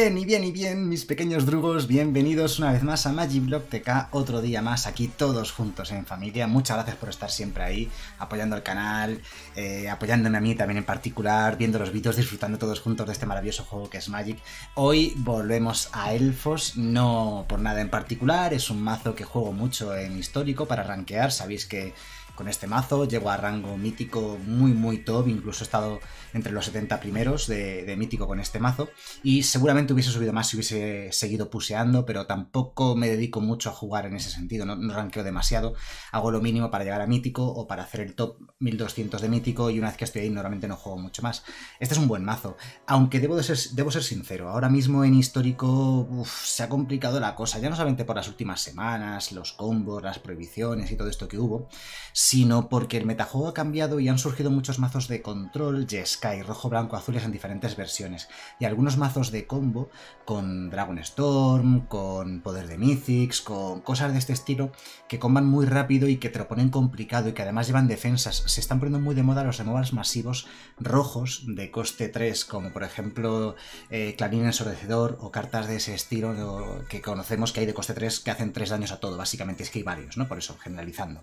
bien, y bien, y bien, mis pequeños drugos, bienvenidos una vez más a Magiblock TK, otro día más aquí todos juntos en familia. Muchas gracias por estar siempre ahí, apoyando el canal, eh, apoyándome a mí también en particular, viendo los vídeos, disfrutando todos juntos de este maravilloso juego que es Magic. Hoy volvemos a Elfos, no por nada en particular, es un mazo que juego mucho en histórico para rankear, sabéis que con este mazo, llego a rango mítico muy muy top, incluso he estado entre los 70 primeros de, mítico con este mazo y seguramente hubiese subido más si hubiese seguido puseando, pero tampoco me dedico mucho a jugar en ese sentido, no, ranqueo demasiado, hago lo mínimo para llegar a mítico o para hacer el top 1200 de mítico y una vez que estoy ahí normalmente no juego mucho más. Este es un buen mazo, aunque debo, de ser, debo ser sincero, ahora mismo en histórico se ha complicado la cosa, ya no solamente por las últimas semanas, los combos, las prohibiciones y todo esto que hubo, sino porque el metajuego ha cambiado y han surgido muchos mazos de control, Jeskai, rojo, blanco, azules en diferentes versiones, y algunos mazos de combo con Dragon Storm, con poder de Mythics, con cosas de este estilo que comban muy rápido y que te lo ponen complicado y que además llevan defensas. Se están poniendo muy de moda los removals masivos rojos de coste 3, como por ejemplo eh, Clarín Ensordecedor o cartas de ese estilo que conocemos que hay de coste 3 que hacen 3 daños a todo, básicamente es que hay varios, ¿no? Por eso, generalizando.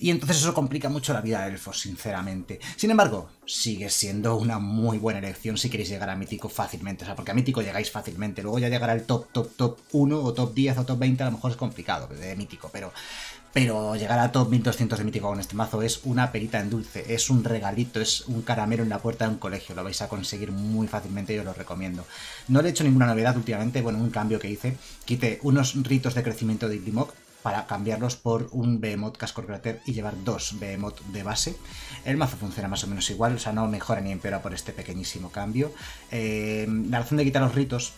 Y entonces eso complica mucho la vida de elfos, sinceramente. Sin embargo, sigue siendo una muy buena elección si queréis llegar a Mítico fácilmente. O sea, porque a Mítico llegáis fácilmente. Luego ya llegar al top, top, top 1 o top 10 o top 20 a lo mejor es complicado de Mítico, pero... Pero llegar a top 1200 de mítico con este mazo es una perita en dulce, es un regalito, es un caramelo en la puerta de un colegio, lo vais a conseguir muy fácilmente y os lo recomiendo. No le he hecho ninguna novedad últimamente, bueno, un cambio que hice, quité unos ritos de crecimiento de Iglimok para cambiarlos por un Behemoth Casco Crater y llevar dos Behemoth de base. El mazo funciona más o menos igual, o sea, no mejora ni empeora por este pequeñísimo cambio. Eh, la razón de quitar los ritos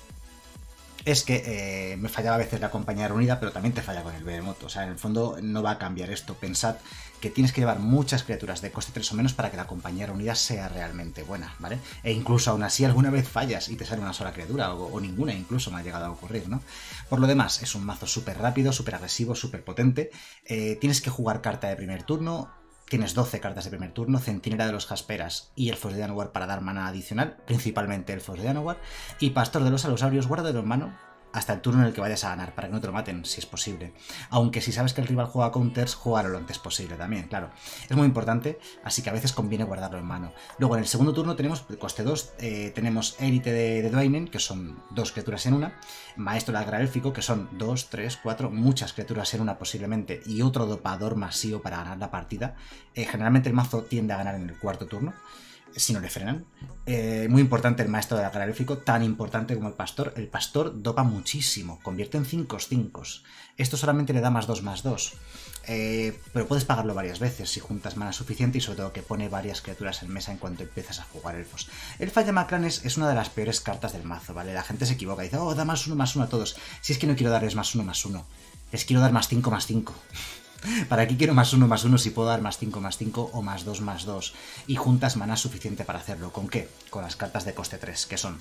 es que eh, me fallaba a veces la compañía reunida, pero también te falla con el Behemoth. O sea, en el fondo no va a cambiar esto. Pensad que tienes que llevar muchas criaturas de coste 3 o menos para que la compañía reunida sea realmente buena, ¿vale? E incluso aún así alguna vez fallas y te sale una sola criatura, o, ninguna incluso me ha llegado a ocurrir, ¿no? Por lo demás, es un mazo súper rápido, súper agresivo, súper potente. Eh, tienes que jugar carta de primer turno, Tienes 12 cartas de primer turno, Centinela de los Jasperas y Elfos de Anowar para dar mana adicional, principalmente Elfos de Anowar, y Pastor de los Alosaurios, guárdalo en mano hasta el turno en el que vayas a ganar, para que no te lo maten, si es posible. Aunque si sabes que el rival juega counters, jugarlo lo antes posible también, claro. Es muy importante, así que a veces conviene guardarlo en mano. Luego en el segundo turno tenemos, coste 2, eh, tenemos Élite de, de que son dos criaturas en una, Maestro del que son dos, tres, cuatro, muchas criaturas en una posiblemente, y otro dopador masivo para ganar la partida. Eh, generalmente el mazo tiende a ganar en el cuarto turno si no le frenan. Eh, muy importante el maestro de élfico, tan importante como el pastor. El pastor dopa muchísimo, convierte en 5 5 Esto solamente le da más 2 más 2. Eh, pero puedes pagarlo varias veces si juntas mana suficiente y sobre todo que pone varias criaturas en mesa en cuanto empiezas a jugar elfos. El Fallamaklanes es una de las peores cartas del mazo, ¿vale? La gente se equivoca y dice, oh, da más 1 más 1 a todos. Si es que no quiero darles más 1 más 1. Les quiero dar más 5 más 5. ¿Para qué quiero más 1 más 1 si puedo dar más 5 más 5 o más 2 más 2? Y juntas mana suficiente para hacerlo. ¿Con qué? Con las cartas de coste 3, que son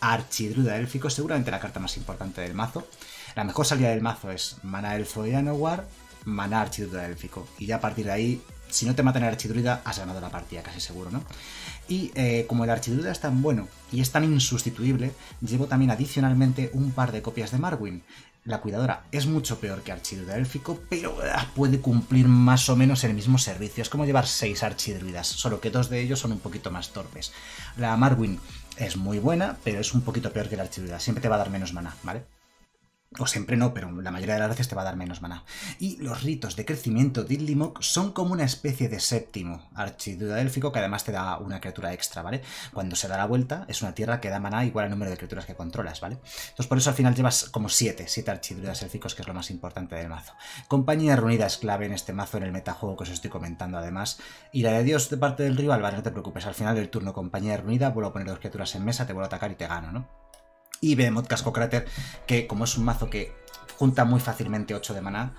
Archidruida Élfico, seguramente la carta más importante del mazo. La mejor salida del mazo es mana Elfo de Anowar, mana Archidruida Élfico. Y ya a partir de ahí, si no te matan el Archidruida, has ganado la partida, casi seguro, ¿no? Y eh, como el Archidruida es tan bueno y es tan insustituible, llevo también adicionalmente un par de copias de Marwin. La cuidadora es mucho peor que Archidruida élfico, pero ah, puede cumplir más o menos el mismo servicio. Es como llevar seis archidruidas, solo que dos de ellos son un poquito más torpes. La Marwin es muy buena, pero es un poquito peor que la archidruida. Siempre te va a dar menos mana, ¿vale? O siempre no, pero la mayoría de las veces te va a dar menos mana. Y los ritos de crecimiento de Idlimok son como una especie de séptimo archiduda élfico que además te da una criatura extra, ¿vale? Cuando se da la vuelta, es una tierra que da mana igual al número de criaturas que controlas, ¿vale? Entonces por eso al final llevas como siete, siete archidruidas élficos, que es lo más importante del mazo. Compañía reunida es clave en este mazo, en el metajuego que os estoy comentando además. Y la de Dios de parte del rival, vale, no te preocupes, al final del turno compañía reunida, vuelvo a poner dos criaturas en mesa, te vuelvo a atacar y te gano, ¿no? Y Behemoth Casco Cráter, que como es un mazo que junta muy fácilmente 8 de maná,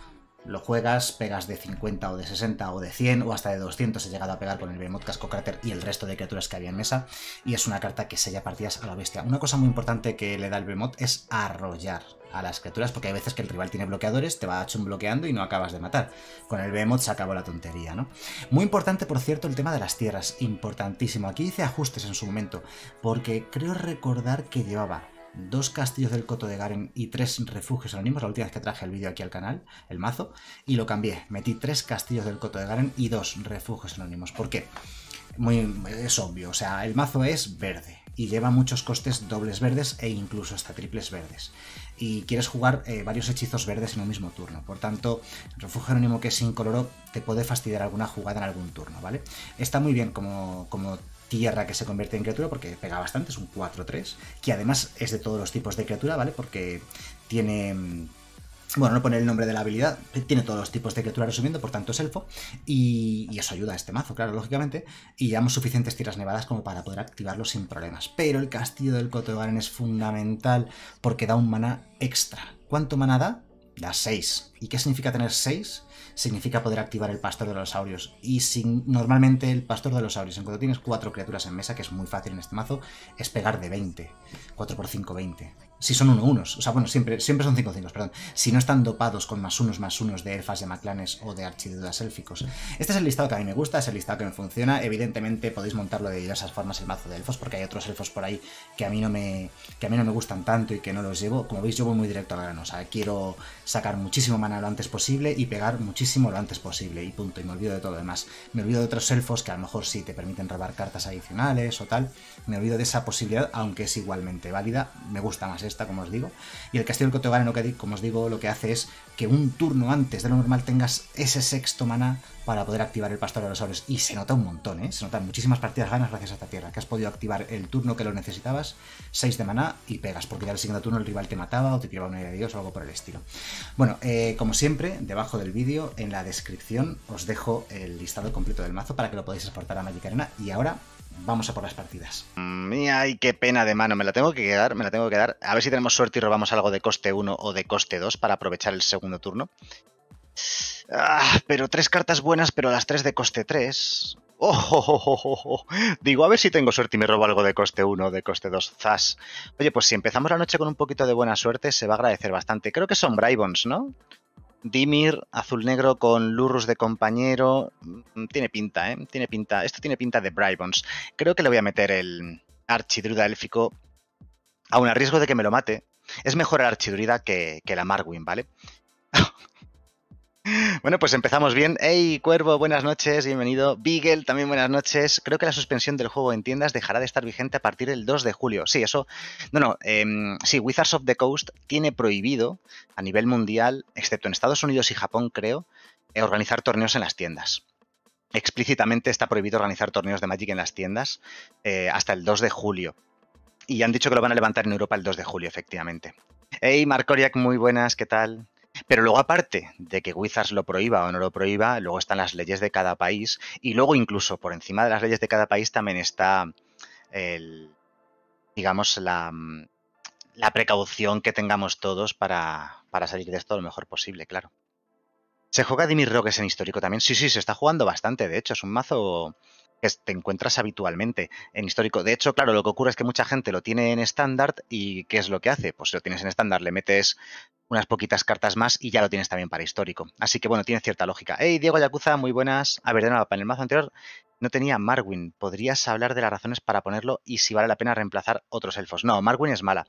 lo juegas, pegas de 50 o de 60 o de 100 o hasta de 200 he llegado a pegar con el Behemoth Casco Cráter y el resto de criaturas que había en mesa y es una carta que sella partidas a la bestia. Una cosa muy importante que le da el Behemoth es arrollar a las criaturas porque hay veces que el rival tiene bloqueadores, te va bloqueando y no acabas de matar. Con el Behemoth se acabó la tontería, ¿no? Muy importante, por cierto, el tema de las tierras, importantísimo. Aquí hice ajustes en su momento porque creo recordar que llevaba dos castillos del Coto de Garen y tres refugios anónimos, la última vez que traje el vídeo aquí al canal, el mazo, y lo cambié. Metí tres castillos del Coto de Garen y dos refugios anónimos. ¿Por qué? Muy, es obvio, o sea, el mazo es verde y lleva muchos costes dobles verdes e incluso hasta triples verdes. Y quieres jugar eh, varios hechizos verdes en un mismo turno. Por tanto, refugio anónimo que es incoloro te puede fastidiar alguna jugada en algún turno, ¿vale? Está muy bien como, como tierra que se convierte en criatura porque pega bastante, es un 4-3, que además es de todos los tipos de criatura, ¿vale? Porque tiene mm, bueno, no pone el nombre de la habilidad, tiene todos los tipos de criatura resumiendo, por tanto es elfo, y, eso ayuda a este mazo, claro, lógicamente, y llevamos suficientes tiras nevadas como para poder activarlo sin problemas. Pero el castillo del Coto de Garen es fundamental porque da un mana extra. ¿Cuánto mana da? Da 6. ¿Y qué significa tener 6? Significa poder activar el pastor de los saurios. Y sin, normalmente el pastor de los saurios, en cuanto tienes cuatro criaturas en mesa, que es muy fácil en este mazo, es pegar de 20. 4 por 5, 20 si son 1 unos, o sea, bueno, siempre, siempre son 5 5 perdón, si no están dopados con más unos más unos de elfas, de maclanes o de archidudas élficos. Este es el listado que a mí me gusta, es el listado que me funciona. Evidentemente podéis montarlo de diversas formas el mazo de elfos, porque hay otros elfos por ahí que a mí no me, que a mí no me gustan tanto y que no los llevo. Como veis, yo voy muy directo al grano, o sea, quiero sacar muchísimo mana lo antes posible y pegar muchísimo lo antes posible, y punto, y me olvido de todo lo demás. Me olvido de otros elfos que a lo mejor sí te permiten robar cartas adicionales o tal, me olvido de esa posibilidad, aunque es igualmente válida, me gusta más como os digo. Y el Castillo del Cotogaren, como os digo, lo que hace es que un turno antes de lo normal tengas ese sexto mana para poder activar el Pastor de los Sabres. Y se nota un montón, ¿eh? Se notan muchísimas partidas ganas gracias a esta tierra, que has podido activar el turno que lo necesitabas, 6 de mana y pegas, porque ya el siguiente turno el rival te mataba o te tiraba una idea de Dios o algo por el estilo. Bueno, eh, como siempre, debajo del vídeo, en la descripción, os dejo el listado completo del mazo para que lo podáis exportar a Magic Arena. Y ahora vamos a por las partidas. Ay, qué pena de mano, me la tengo que quedar, me la tengo que dar. A ver si tenemos suerte y robamos algo de coste 1 o de coste 2 para aprovechar el segundo turno. Ah, pero tres cartas buenas, pero las tres de coste 3. Oh, Digo, a ver si tengo suerte y me robo algo de coste 1 o de coste 2. Zas. Oye, pues si empezamos la noche con un poquito de buena suerte, se va a agradecer bastante. Creo que son Bribons, ¿no? Dimir, azul negro con Lurrus de compañero. Mm, tiene pinta, ¿eh? Tiene pinta. Esto tiene pinta de Bribons. Creo que le voy a meter el Archidruida élfico. Aún a riesgo de que me lo mate. Es mejor el Archidruida que, que la Marwin, ¿vale? Bueno, pues empezamos bien. Hey, Cuervo, buenas noches, bienvenido. Beagle, también buenas noches. Creo que la suspensión del juego en tiendas dejará de estar vigente a partir del 2 de julio. Sí, eso. No, no. Em, sí, Wizards of the Coast tiene prohibido a nivel mundial, excepto en Estados Unidos y Japón, creo, eh, organizar torneos en las tiendas. Explícitamente está prohibido organizar torneos de Magic en las tiendas eh, hasta el 2 de julio. Y han dicho que lo van a levantar en Europa el 2 de julio, efectivamente. Hey, Marcoriac, muy buenas, ¿qué tal? Pero luego, aparte de que Wizards lo prohíba o no lo prohíba, luego están las leyes de cada país y luego incluso por encima de las leyes de cada país también está el, digamos, la, la precaución que tengamos todos para, para, salir de esto lo mejor posible, claro. ¿Se juega Dimir Rogues en histórico también? Sí, sí, se está jugando bastante, de hecho, es un mazo que te encuentras habitualmente en histórico. De hecho, claro, lo que ocurre es que mucha gente lo tiene en estándar y ¿qué es lo que hace? Pues lo tienes en estándar, le metes unas poquitas cartas más y ya lo tienes también para histórico. Así que bueno, tiene cierta lógica. Hey, Diego Yakuza, muy buenas. A ver, de nada, para el mazo anterior no tenía Marwin. ¿Podrías hablar de las razones para ponerlo y si vale la pena reemplazar otros elfos? No, Marwin es mala.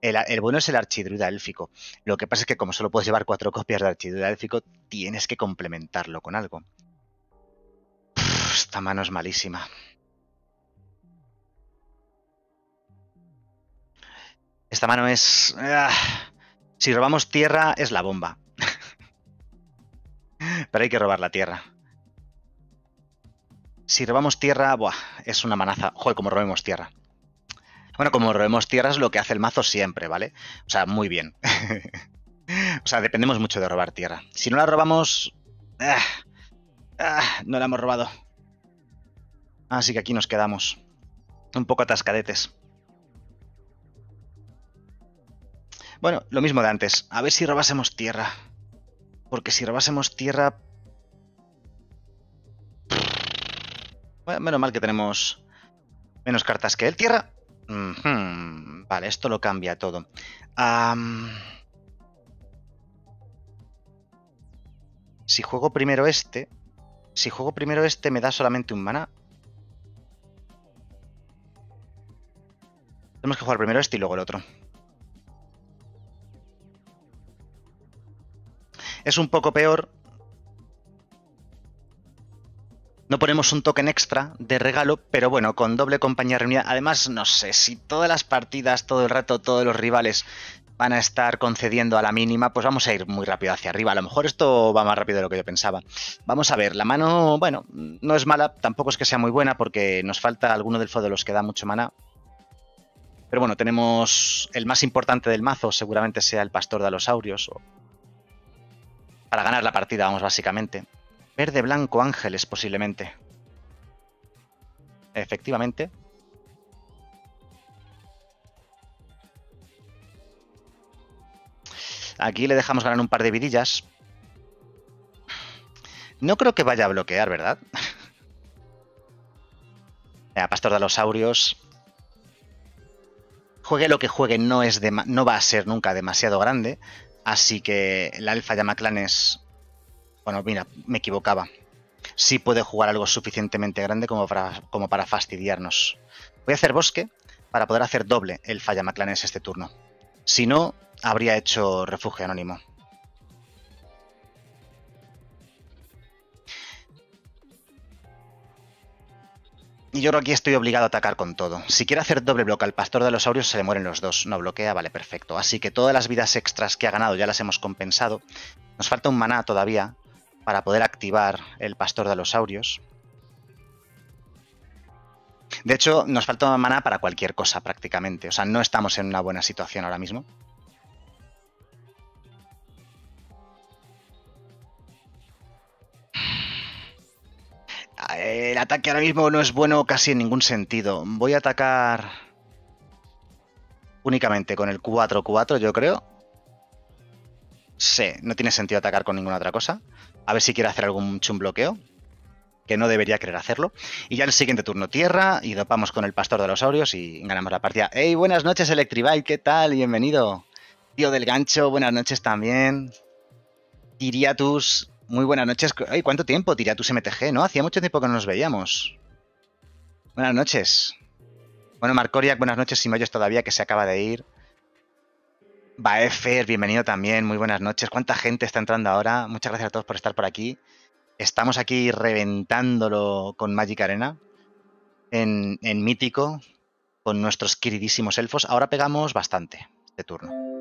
El, bueno es el archidruida élfico. Lo que pasa es que como solo puedes llevar cuatro copias de archidruida élfico, tienes que complementarlo con algo esta mano es malísima. Esta mano es... Ah, si robamos tierra, es la bomba. Pero hay que robar la tierra. Si robamos tierra, buah, es una manaza. Joder, como robemos tierra. Bueno, como robemos tierra es lo que hace el mazo siempre, ¿vale? O sea, muy bien. o sea, dependemos mucho de robar tierra. Si no la robamos... Ah, ah, no la hemos robado. Así que aquí nos quedamos. Un poco atascadetes. Bueno, lo mismo de antes. A ver si robásemos tierra. Porque si robásemos tierra... Bueno, menos mal que tenemos menos cartas que él. ¿Tierra? Vale, esto lo cambia todo. Si juego primero este... Si juego primero este me da solamente un mana. Tenemos que jugar primero este y luego el otro. Es un poco peor. No ponemos un token extra de regalo, pero bueno, con doble compañía reunida. Además, no sé, si todas las partidas, todo el rato, todos los rivales van a estar concediendo a la mínima, pues vamos a ir muy rápido hacia arriba. A lo mejor esto va más rápido de lo que yo pensaba. Vamos a ver, la mano, bueno, no es mala, tampoco es que sea muy buena porque nos falta alguno del fodo de los que da mucho maná. Pero bueno, tenemos el más importante del mazo, seguramente sea el Pastor de Alosaurios. Para ganar la partida, vamos, básicamente. Verde, blanco, ángeles, posiblemente. Efectivamente. Aquí le dejamos ganar un par de vidillas. No creo que vaya a bloquear, ¿verdad? Pastor de Alosaurios. Juegue lo que juegue, no, es no va a ser nunca demasiado grande. Así que la Alfa Llama-Clanes... Bueno, mira, me equivocaba. Sí puede jugar algo suficientemente grande como para, como para fastidiarnos. Voy a hacer bosque para poder hacer doble el Llama-Clanes este turno. Si no, habría hecho refugio anónimo. Y yo creo que aquí estoy obligado a atacar con todo. Si quiere hacer doble bloque al pastor de los saurios, se le mueren los dos. No bloquea, vale, perfecto. Así que todas las vidas extras que ha ganado ya las hemos compensado. Nos falta un maná todavía para poder activar el pastor de los saurios. De hecho, nos falta maná para cualquier cosa prácticamente. O sea, no estamos en una buena situación ahora mismo. El ataque ahora mismo no es bueno casi en ningún sentido. Voy a atacar únicamente con el 4-4, yo creo. Sí, no tiene sentido atacar con ninguna otra cosa. A ver si quiere hacer algún chum bloqueo. Que no debería querer hacerlo. Y ya el siguiente turno tierra. Y dopamos con el pastor de los saurios y ganamos la partida. ¡Hey! Buenas noches, Electribike. ¿Qué tal? Bienvenido. Tío del gancho, buenas noches también. Tiriatus, muy buenas noches. Ay, ¿cuánto tiempo tiré tu MTG, no? Hacía mucho tiempo que no nos veíamos. Buenas noches. Bueno, Marcoriak, buenas noches. Si me oyes todavía, que se acaba de ir. Baefer, bienvenido también. Muy buenas noches. ¿Cuánta gente está entrando ahora? Muchas gracias a todos por estar por aquí. Estamos aquí reventándolo con Magic Arena. En, en Mítico. Con nuestros queridísimos elfos. Ahora pegamos bastante de turno.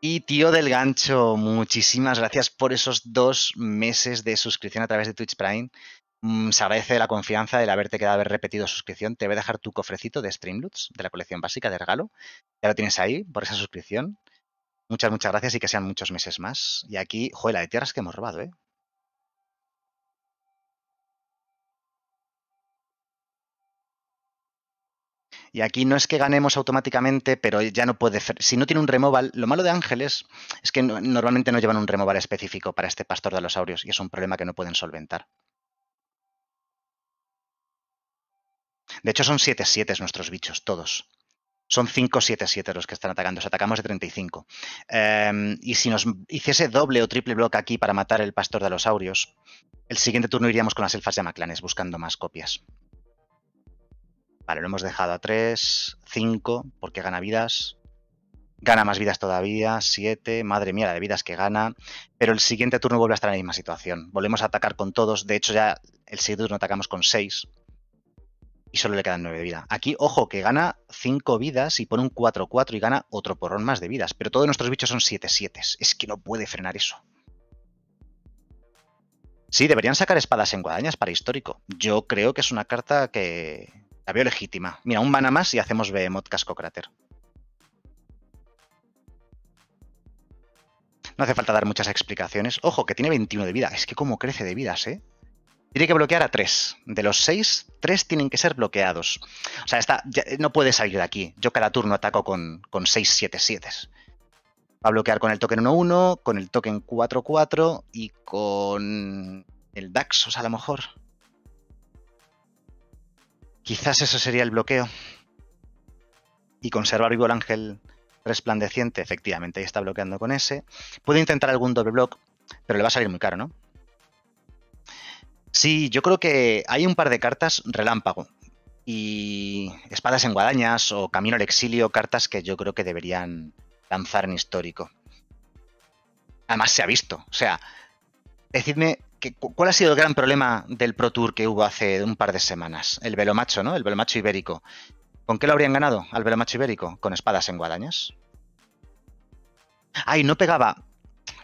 Y tío del gancho, muchísimas gracias por esos dos meses de suscripción a través de Twitch Prime. Mm, se agradece la confianza del haberte quedado haber repetido suscripción. Te voy a dejar tu cofrecito de Streamloots, de la colección básica de regalo. Ya lo tienes ahí por esa suscripción. Muchas, muchas gracias y que sean muchos meses más. Y aquí, joder, de tierras que hemos robado, ¿eh? Y aquí no es que ganemos automáticamente, pero ya no puede. Si no tiene un removal, lo malo de Ángeles es que normalmente no llevan un removal específico para este pastor de los y es un problema que no pueden solventar. De hecho, son 7-7 nuestros bichos, todos. Son 5-7-7 los que están atacando. Os atacamos de 35. Em, y si nos hiciese doble o triple bloque aquí para matar el pastor de los el siguiente turno iríamos con las elfas llamaclanes buscando más copias. Vale, lo hemos dejado a 3, 5, porque gana vidas. Gana más vidas todavía, 7, madre mía la de vidas que gana. Pero el siguiente turno vuelve a estar en la misma situación. Volvemos a atacar con todos. De hecho, ya el siguiente turno atacamos con 6. Y solo le quedan 9 de vida. Aquí, ojo, que gana 5 vidas y pone un 4-4 y gana otro porrón más de vidas. Pero todos nuestros bichos son 7-7. Es que no puede frenar eso. Sí, deberían sacar espadas en guadañas para histórico. Yo creo que es una carta que, la veo legítima. Mira, un mana más y hacemos Behemoth Casco Cráter. No hace falta dar muchas explicaciones. Ojo, que tiene 21 de vida. Es que como crece de vidas, ¿eh? Tiene que bloquear a 3. De los 6, 3 tienen que ser bloqueados. O sea, está, no puede salir de aquí. Yo cada turno ataco con, con 6, 7, 7. Va a bloquear con el token 1-1, con el token 4-4 y con el Daxos a lo mejor. Quizás eso sería el bloqueo. Y conservar vivo el ángel resplandeciente, efectivamente, ahí está bloqueando con ese. Puede intentar algún doble block, pero le va a salir muy caro, ¿no? Sí, yo creo que hay un par de cartas relámpago. Y espadas en guadañas o camino al exilio, cartas que yo creo que deberían lanzar en histórico. Además se ha visto. O sea, decidme cuál ha sido el gran problema del Pro Tour que hubo hace un par de semanas. El velomacho, ¿no? El velomacho ibérico. ¿Con qué lo habrían ganado al velomacho ibérico? Con espadas en guadañas. Ay, no pegaba.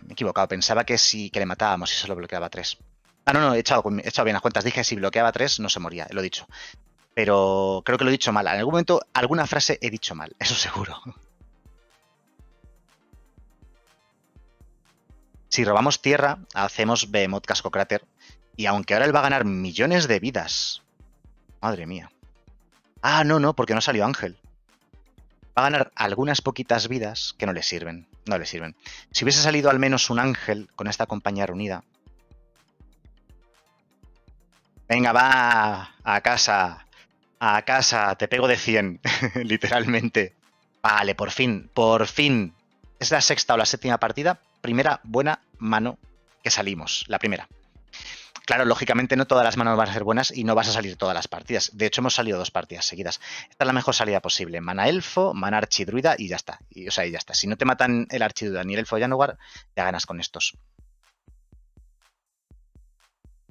Me he equivocado, pensaba que sí que le matábamos y solo bloqueaba tres. Ah, no, no, he echado, he echado bien las cuentas. Dije si bloqueaba tres no se moría, lo he dicho. Pero creo que lo he dicho mal. En algún momento, alguna frase he dicho mal, eso seguro. Si robamos tierra, hacemos Behemoth Casco Cráter. Y aunque ahora él va a ganar millones de vidas. Madre mía. Ah, no, no, porque no salió Ángel. Va a ganar algunas poquitas vidas que no le sirven. No le sirven. Si hubiese salido al menos un ángel con esta compañía reunida. Venga, va a casa. A casa, te pego de 100, literalmente. Vale, por fin, por fin. Es la sexta o la séptima partida. Primera buena mano que salimos, la primera. Claro, lógicamente no todas las manos van a ser buenas y no vas a salir todas las partidas. De hecho, hemos salido dos partidas seguidas. Esta es la mejor salida posible. Mana elfo, mana archidruida y ya está. O sea, y ya está. Si no te matan el archidruida ni el elfo Yanugar, ya ganas con estos.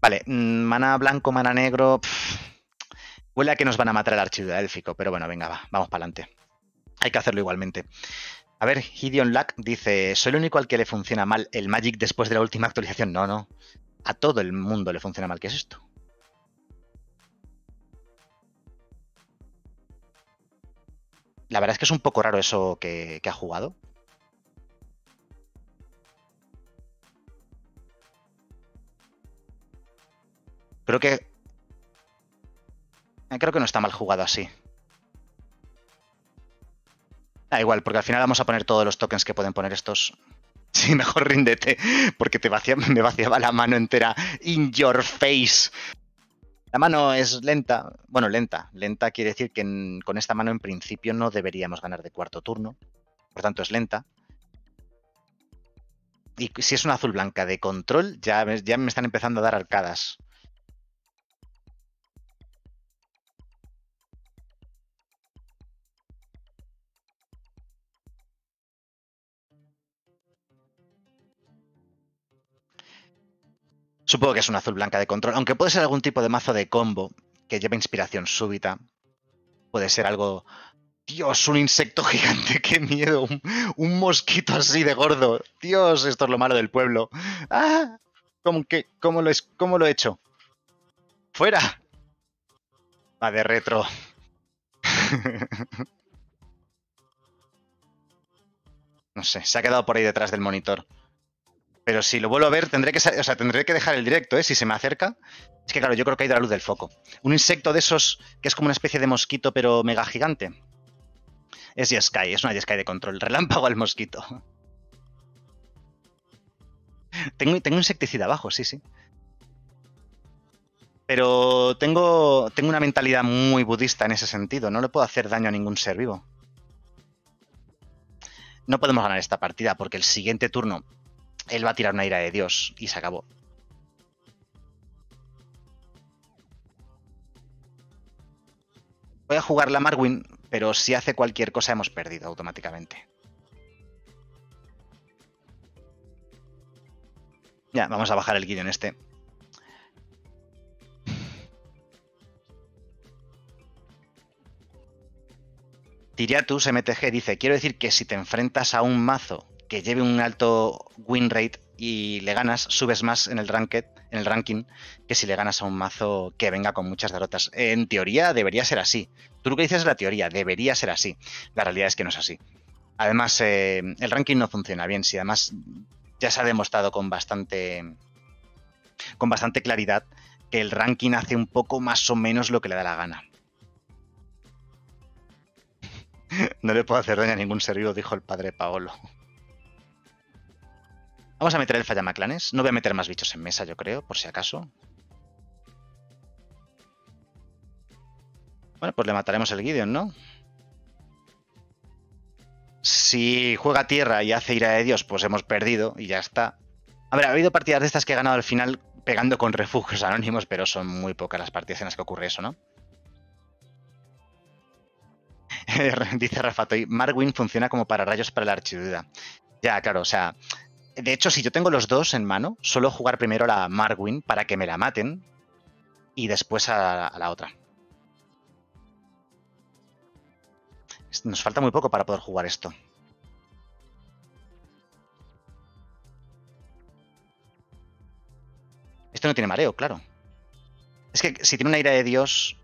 Vale, mm, mana blanco, mana negro. huele a que nos van a matar el archidruida élfico, pero bueno, venga, va, vamos para adelante. Hay que hacerlo igualmente. A ver, Gideon Lack dice: ¿Soy el único al que le funciona mal el Magic después de la última actualización? No, no a todo el mundo le funciona mal. ¿Qué es esto? La verdad es que es un poco raro eso que, ha jugado. Creo que... Creo que no está mal jugado así. Da igual, porque al final vamos a poner todos los tokens que pueden poner estos Sí, mejor ríndete, porque te me vaciaba la mano entera in your face. La mano es lenta, bueno, lenta. Lenta quiere decir que con esta mano en principio no deberíamos ganar de cuarto turno. Por tanto, es lenta. Y si es una azul blanca de control, ya, ya me están empezando a dar arcadas. Supongo que es una azul blanca de control, aunque puede ser algún tipo de mazo de combo que lleve inspiración súbita. Puede ser algo... Dios, un insecto gigante, qué miedo. Un, mosquito así de gordo. Dios, esto es lo malo del pueblo. ¡Ah! ¿Cómo, cómo, lo, ¿Cómo lo he hecho? ¡Fuera! Va de retro. no sé, se ha quedado por ahí detrás del monitor. Pero si lo vuelvo a ver, tendré que, o sea, tendré que dejar el directo, ¿eh? Si se me acerca. Es que claro, yo creo que ha ido la luz del foco. Un insecto de esos que es como una especie de mosquito, pero mega gigante. Es Yeskai, es una Yeskai de control. Relámpago al mosquito. tengo, tengo insecticida abajo, sí, sí. Pero tengo, tengo una mentalidad muy budista en ese sentido. No le puedo hacer daño a ningún ser vivo. No podemos ganar esta partida porque el siguiente turno él va a tirar una ira de Dios y se acabó. Voy a jugar la Marwin, pero si hace cualquier cosa hemos perdido automáticamente. Ya, vamos a bajar el guion este. Tiriatus MTG dice, quiero decir que si te enfrentas a un mazo que lleve un alto win rate y le ganas, subes más en el ranked, en el ranking, que si le ganas a un mazo que venga con muchas derrotas. En teoría debería ser así. Tú lo que dices es la teoría, debería ser así. La realidad es que no es así. Además, eh, el ranking no funciona bien. Si además ya se ha demostrado con bastante. con bastante claridad que el ranking hace un poco más o menos lo que le da la gana. no le puedo hacer daño a ningún ser dijo el padre Paolo. Vamos a meter el Fallamaclanes. No voy a meter más bichos en mesa, yo creo, por si acaso. Bueno, pues le mataremos el Gideon, ¿no? Si juega tierra y hace ira de Dios, pues hemos perdido y ya está. A ver, ha habido partidas de estas que he ganado al final pegando con refugios anónimos, pero son muy pocas las partidas en las que ocurre eso, ¿no? Dice Rafa Marwin funciona como para rayos para la archiduda. Ya, claro, o sea, De hecho, si yo tengo los dos en mano, suelo jugar primero a la Marwin para que me la maten y después a, a la otra. Nos falta muy poco para poder jugar esto. Esto no tiene mareo, claro. Es que si tiene una ira de Dios,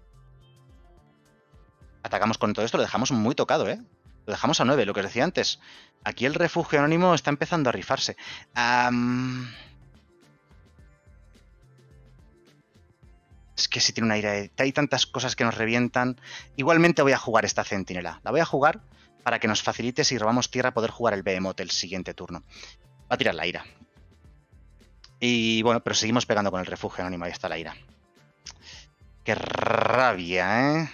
atacamos con todo esto, lo dejamos muy tocado, ¿eh? Lo dejamos a 9, lo que os decía antes. Aquí el refugio anónimo está empezando a rifarse. Es que si tiene una ira... Hay tantas cosas que nos revientan. Igualmente voy a jugar esta centinela. La voy a jugar para que nos facilite si robamos tierra poder jugar el Behemoth el siguiente turno. Va a tirar la ira. Y bueno, pero seguimos pegando con el refugio anónimo. Ahí está la ira. Qué rabia, ¿eh?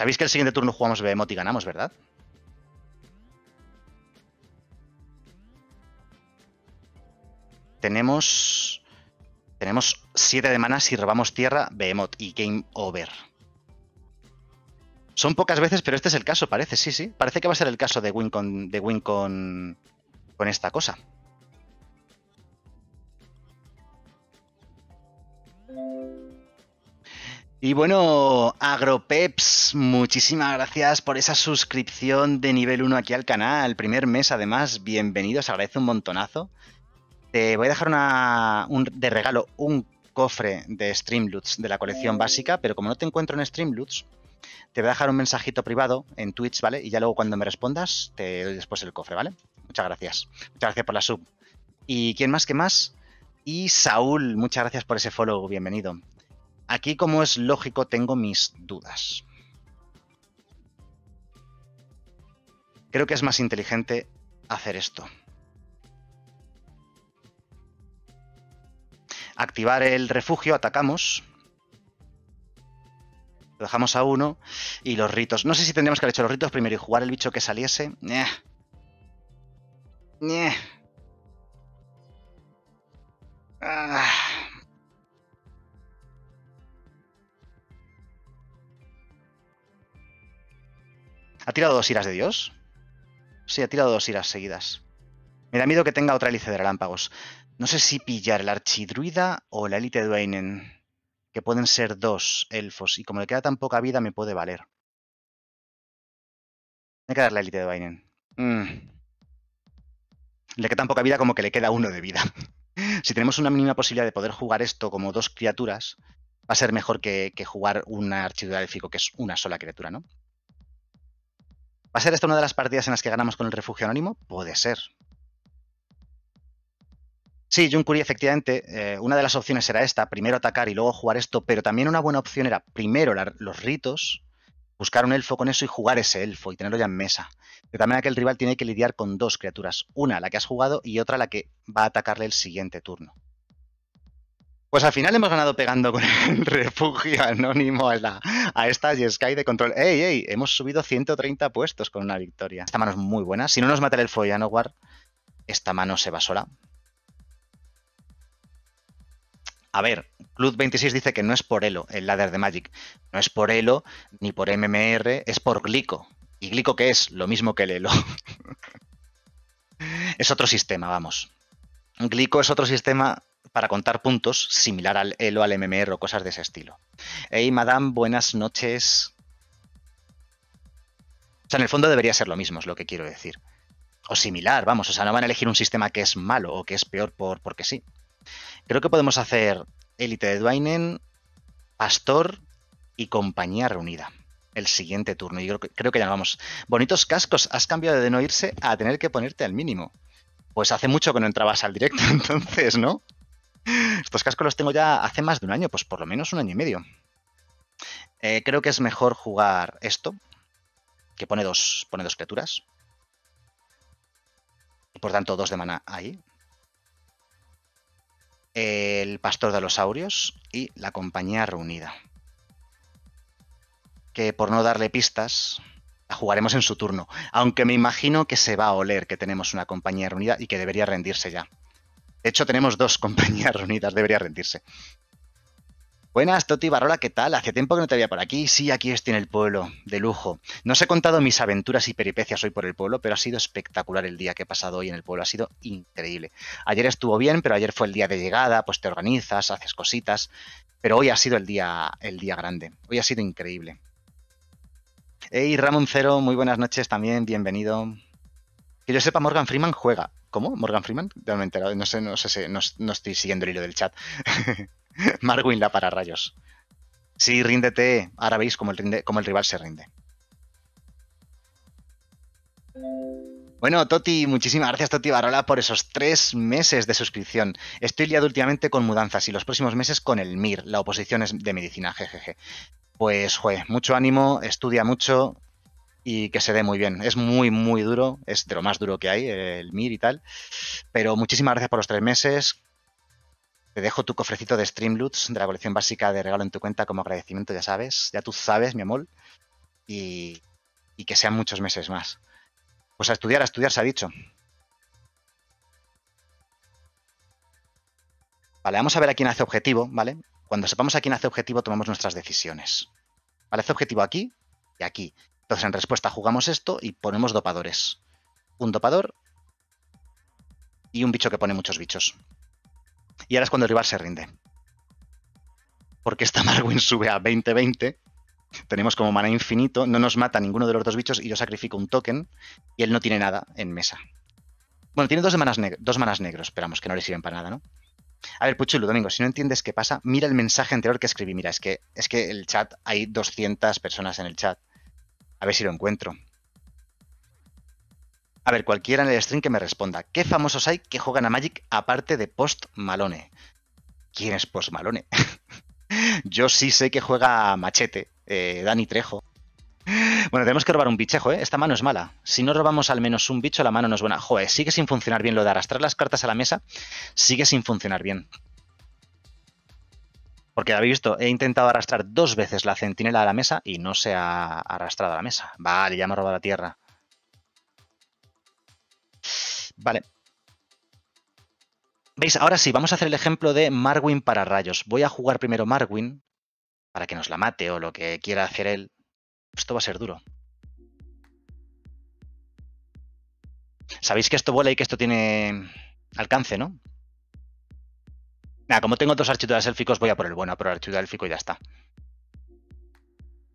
Sabéis que el siguiente turno jugamos Behemoth y ganamos, ¿verdad? Tenemos... Tenemos 7 de mana si robamos tierra, Behemoth y Game Over. Son pocas veces, pero este es el caso, parece, sí, sí. Parece que va a ser el caso de Win con, de Win con, con esta cosa. Y bueno, Agropeps, muchísimas gracias por esa suscripción de nivel 1 aquí al canal. Primer mes, además, bienvenido, se agradece un montonazo. Te voy a dejar una, de regalo un cofre de Streamloots de la colección básica, pero como no te encuentro en Streamloots, te voy a dejar un mensajito privado en Twitch, ¿vale? Y ya luego cuando me respondas, te doy después el cofre, ¿vale? Muchas gracias. Muchas gracias por la sub. ¿Y quién más? ¿Qué más? Y Saúl, muchas gracias por ese follow, bienvenido. Aquí, como es lógico, tengo mis dudas. Creo que es más inteligente hacer esto. Activar el refugio, atacamos. Lo dejamos a uno. Y los ritos. No sé si tendríamos que haber hecho los ritos primero y jugar el bicho que saliese. Ah. ¿Ha tirado dos iras de Dios? Sí, ha tirado dos iras seguidas. Me da miedo que tenga otra hélice de relámpagos. No sé si pillar el archidruida o la élite de Duainen, que pueden ser dos elfos, y como le queda tan poca vida me puede valer. Hay que dar la élite de Duainen. Mm. Le queda tan poca vida como que le queda uno de vida. si tenemos una mínima posibilidad de poder jugar esto como dos criaturas, va a ser mejor que, jugar un archidruida élfico, que es una sola criatura, ¿no? ¿Va a ser esta una de las partidas en las que ganamos con el refugio anónimo? Puede ser. Sí, Junkuri, efectivamente, eh, una de las opciones era esta, primero atacar y luego jugar esto, pero también una buena opción era primero los ritos, buscar un elfo con eso y jugar ese elfo y tenerlo ya en mesa. De manera que el rival tiene que lidiar con dos criaturas, una la que has jugado y otra la que va a atacarle el siguiente turno. Pues al final hemos ganado pegando con el refugio anónimo a, la, esta Sky de control. ¡Ey, ey! Hemos subido 130 puestos con una victoria. Esta mano es muy buena. Si no nos mata el elfo Anowar, esta mano se va sola. A ver, Club 26 dice que no es por Elo el ladder de Magic. No es por Elo ni por MMR, es por Glico. ¿Y Glico qué es? Lo mismo que el Elo. es otro sistema, vamos. Glico es otro sistema para contar puntos similar al Elo, al MMR o cosas de ese estilo. Hey, madame, buenas noches. O sea, en el fondo debería ser lo mismo, es lo que quiero decir. O similar, vamos, o sea, no van a elegir un sistema que es malo o que es peor por, porque sí. Creo que podemos hacer élite de Dwainen, Pastor y compañía reunida. El siguiente turno. Y creo que, creo que ya vamos. Bonitos cascos. Has cambiado de no irse a tener que ponerte al mínimo. Pues hace mucho que no entrabas al directo, entonces, ¿no? Estos cascos los tengo ya hace más de un año, pues por lo menos un año y medio. Eh, creo que es mejor jugar esto, que pone dos, pone dos criaturas. Y por tanto, dos de mana ahí. El pastor de los saurios y la compañía reunida. Que por no darle pistas, la jugaremos en su turno. Aunque me imagino que se va a oler que tenemos una compañía reunida y que debería rendirse ya. De hecho, tenemos dos compañías reunidas, debería rendirse. Buenas, Toti Barrola, ¿qué tal? Hace tiempo que no te veía por aquí. Sí, aquí estoy en el pueblo, de lujo. No os he contado mis aventuras y peripecias hoy por el pueblo, pero ha sido espectacular el día que he pasado hoy en el pueblo. Ha sido increíble. Ayer estuvo bien, pero ayer fue el día de llegada, pues te organizas, haces cositas. Pero hoy ha sido el día, el día grande. Hoy ha sido increíble. Hey, Ramón Cero, muy buenas noches también, bienvenido. Que yo sepa, Morgan Freeman juega. ¿Cómo? ¿Morgan Freeman? No sé, no sé, no, no estoy siguiendo el hilo del chat. Marwin la para rayos. Sí, ríndete. Ahora veis cómo el, el rival se rinde. Bueno, Toti, muchísimas gracias, Toti Barola, por esos tres meses de suscripción. Estoy liado últimamente con mudanzas y los próximos meses con el MIR, la oposición de medicina, jejeje. Pues, jue, mucho ánimo, estudia mucho y que se dé muy bien. Es muy, muy duro, es de lo más duro que hay, el MIR y tal. Pero muchísimas gracias por los tres meses. Te dejo tu cofrecito de Streamloots de la colección básica de regalo en tu cuenta como agradecimiento, ya sabes. Ya tú sabes, mi amor. Y, y que sean muchos meses más. Pues a estudiar, a estudiar se ha dicho. Vale, vamos a ver a quién hace objetivo, ¿vale? Cuando sepamos a quién hace objetivo, tomamos nuestras decisiones. Vale, hace objetivo aquí y aquí. Entonces, en respuesta, jugamos esto y ponemos dopadores. Un dopador y un bicho que pone muchos bichos. Y ahora es cuando el rival se rinde. Porque esta Marwin sube a 20-20. Tenemos como mana infinito, no nos mata ninguno de los dos bichos y yo sacrifico un token y él no tiene nada en mesa. Bueno, tiene dos, manas, dos negros, esperamos que no le sirven para nada, ¿no? A ver, Puchulo, Domingo, si no entiendes qué pasa, mira el mensaje anterior que escribí. Mira, es que, es que el chat, hay 200 personas en el chat. A ver si lo encuentro. A ver, cualquiera en el stream que me responda. ¿Qué famosos hay que juegan a Magic aparte de Post Malone? ¿Quién es Post Malone? Yo sí sé que juega Machete, eh, Dani Trejo. Bueno, tenemos que robar un bichejo, ¿eh? Esta mano es mala. Si no robamos al menos un bicho, la mano no es buena. Joder, sigue sin funcionar bien lo de arrastrar las cartas a la mesa. Sigue sin funcionar bien. Porque habéis visto, he intentado arrastrar dos veces la centinela a la mesa y no se ha arrastrado a la mesa. Vale, ya me ha robado la tierra. Vale. ¿Veis? Ahora sí, vamos a hacer el ejemplo de Marwin para rayos. Voy a jugar primero Marwin para que nos la mate o lo que quiera hacer él. Esto va a ser duro. Sabéis que esto vuela y que esto tiene alcance, ¿no? Nada, como tengo dos archiduras élficos, voy a por el bueno, a por el archidural élfico y ya está.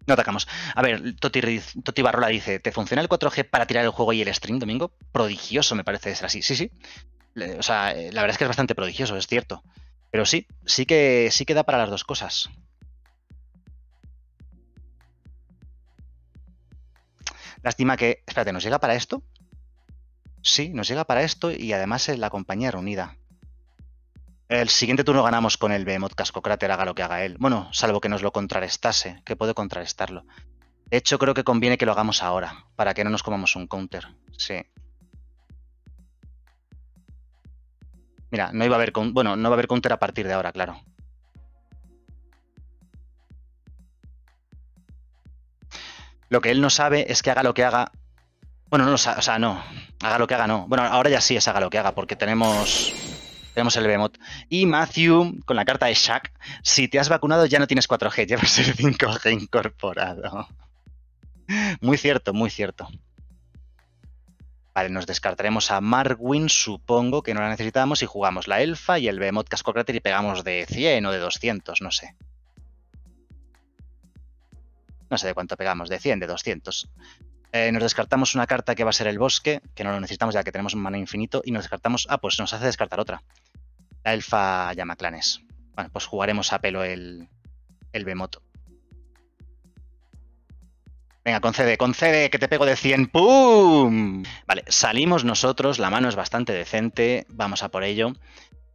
No atacamos. A ver, Toti, Barrola dice, ¿te funciona el 4G para tirar el juego y el stream, Domingo? Prodigioso me parece ser así. Sí, sí. O sea, eh, la verdad es que es bastante prodigioso, es cierto. Pero sí, sí que, sí que da para las dos cosas. Lástima que... Espérate, ¿nos llega para esto? Sí, nos llega para esto y además es la compañía reunida. El siguiente turno ganamos con el Behemoth Cascocráter, haga lo que haga él. Bueno, salvo que nos lo contrarrestase, que puede contrarrestarlo. De hecho, creo que conviene que lo hagamos ahora, para que no nos comamos un counter. Sí. Mira, no iba a haber bueno, no va a haber counter a partir de ahora, claro. Lo que él no sabe es que haga lo que haga. Bueno, no, o sea, no. Haga lo que haga, no. Bueno, ahora ya sí es haga lo que haga, porque tenemos tenemos el Behemoth. Y Matthew, con la carta de Shaq, si te has vacunado ya no tienes 4G, llevas el 5G incorporado. Muy cierto, muy cierto. Vale, nos descartaremos a Marwin, supongo que no la necesitamos, y jugamos la Elfa y el Behemoth Casco Cráter y pegamos de 100 o de 200, no sé. No sé de cuánto pegamos, de 100, de 200. Eh, nos descartamos una carta que va a ser el bosque, que no lo necesitamos ya que tenemos un mana infinito, y nos descartamos. Ah, pues nos hace descartar otra. La elfa llama clanes. Bueno, pues jugaremos a pelo el, el Bemoto. Venga, concede, concede, que te pego de 100. ¡Pum! Vale, salimos nosotros, la mano es bastante decente, vamos a por ello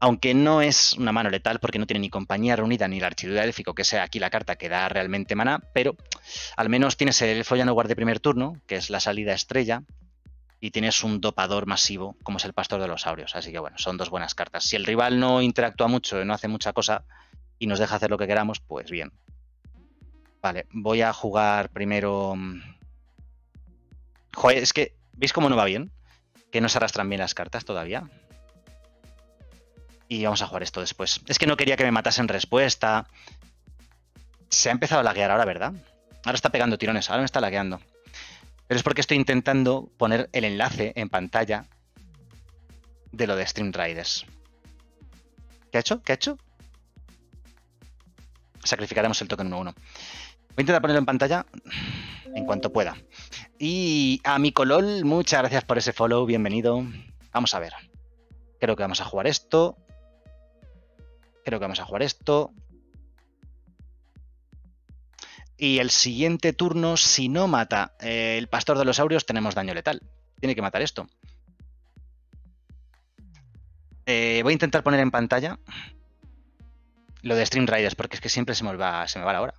aunque no es una mano letal porque no tiene ni compañía reunida ni el archidural élfico, que sea aquí la carta que da realmente mana, pero al menos tienes el elfo no guarde primer turno, que es la salida estrella, y tienes un dopador masivo, como es el pastor de los saurios. Así que bueno, son dos buenas cartas. Si el rival no interactúa mucho, no hace mucha cosa y nos deja hacer lo que queramos, pues bien. Vale, voy a jugar primero. Mm, joder, es que, ¿veis cómo no va bien? Que no se arrastran bien las cartas todavía. Y vamos a jugar esto después. Es que no quería que me matasen respuesta. Se ha empezado a laguear ahora, ¿verdad? Ahora está pegando tirones, ahora me está lagueando. Pero es porque estoy intentando poner el enlace en pantalla de lo de Stream Riders. ¿Qué ha hecho? ¿Qué ha hecho? Sacrificaremos el token 1-1. Voy a intentar ponerlo en pantalla en cuanto pueda. Y a mi colol, muchas gracias por ese follow, bienvenido. Vamos a ver. Creo que vamos a jugar esto. Creo que vamos a jugar esto. Y el siguiente turno, si no mata eh, el pastor de los aurios, tenemos daño letal. Tiene que matar esto. Eh, voy a intentar poner en pantalla lo de Stream Riders, porque es que siempre se me va, se me va la hora.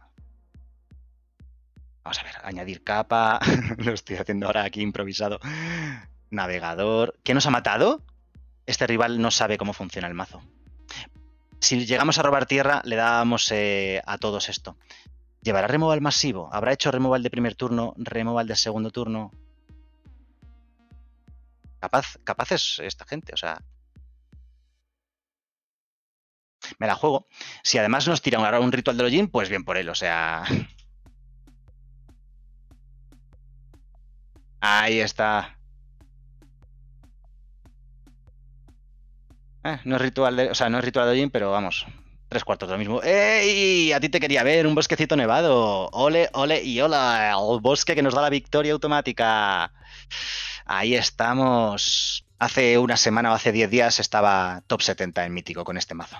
Vamos a ver, añadir capa. lo estoy haciendo ahora aquí improvisado. Navegador. ¿Qué nos ha matado? Este rival no sabe cómo funciona el mazo. Si llegamos a robar tierra, le damos eh, a todos esto. ¿Llevará removal masivo? ¿Habrá hecho removal de primer turno, removal de segundo turno? Capaz, capaz es esta gente, o sea. Me la juego. Si además nos tira un, un ritual de login, pues bien por él, o sea. Ahí está. Eh, no es ritual de, o sea, no es ritual de pero vamos, Tres cuartos de lo mismo. ¡Ey! A ti te quería ver, un bosquecito nevado. Ole, ole y hola. El bosque que nos da la victoria automática. Ahí estamos. Hace una semana o hace 10 días estaba top 70 en mítico con este mazo.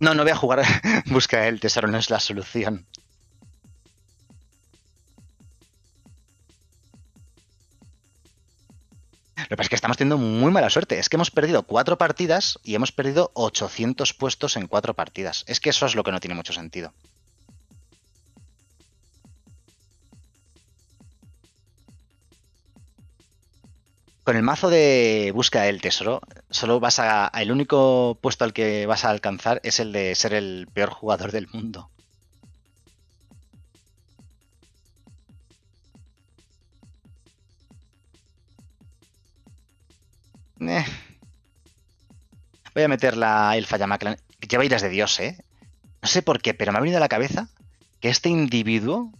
No, no voy a jugar. Busca el tesoro, no es la solución. Lo que pasa es que estamos teniendo muy mala suerte. Es que hemos perdido cuatro partidas y hemos perdido 800 puestos en cuatro partidas. Es que eso es lo que no tiene mucho sentido. Con el mazo de búsqueda del tesoro, solo vas a. El único puesto al que vas a alcanzar es el de ser el peor jugador del mundo. Voy a meter la elfa Yamaklan. Lleva iras de Dios, ¿eh? No sé por qué, pero me ha venido a la cabeza que este individuo,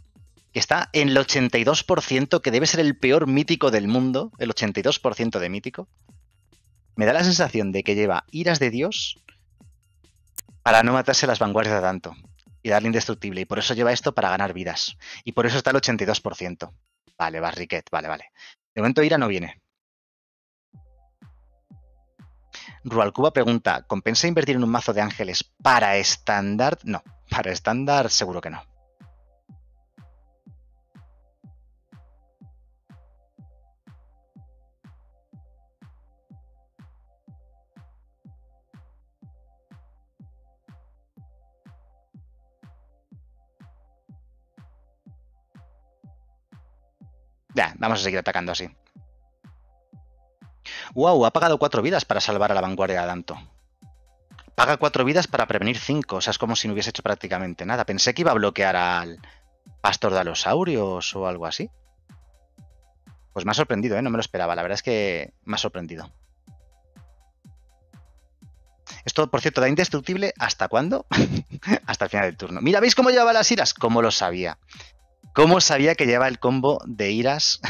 que está en el 82%, que debe ser el peor mítico del mundo, el 82% de mítico, me da la sensación de que lleva iras de Dios para no matarse las vanguardias de tanto y darle indestructible. Y por eso lleva esto para ganar vidas. Y por eso está el 82%. Vale, Barriquet, vale, vale. De momento ira no viene. Rualcuba pregunta, ¿compensa invertir en un mazo de ángeles para estándar? No, para estándar seguro que no. Ya, vamos a seguir atacando así. ¡Wow! Ha pagado cuatro vidas para salvar a la vanguardia de Danto. Paga cuatro vidas para prevenir cinco. O sea, es como si no hubiese hecho prácticamente nada. Pensé que iba a bloquear al pastor de alosaurios o algo así. Pues me ha sorprendido, ¿eh? No me lo esperaba. La verdad es que me ha sorprendido. Esto, por cierto, da indestructible. ¿Hasta cuándo? Hasta el final del turno. Mira, ¿veis cómo llevaba las iras? ¿Cómo lo sabía? ¿Cómo sabía que lleva el combo de iras